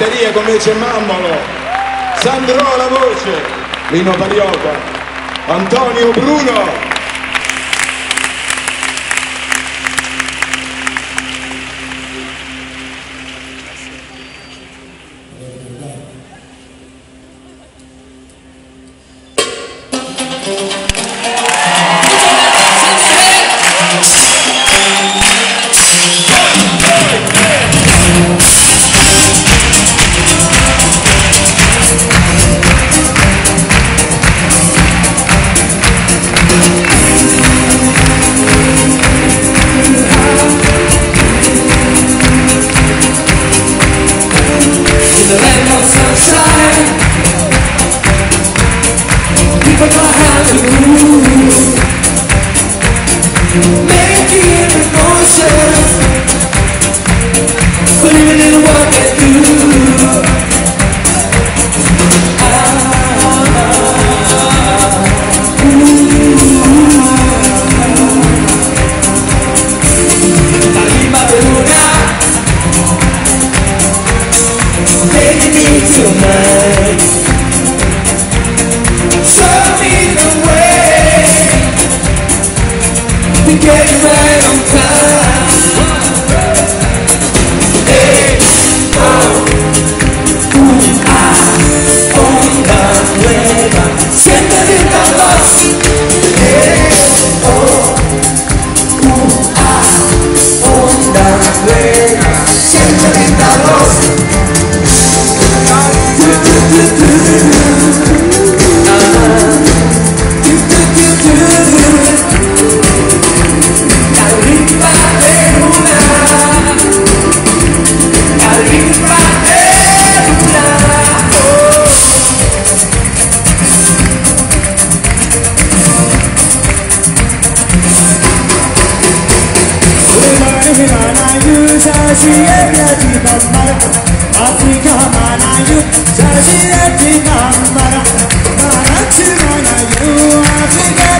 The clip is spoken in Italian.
Batterie come dice Mammolo, Sandro alla voce, Lino Pariota, Antonio Bruno. Africa, man, you, Africa, man, you, Africa.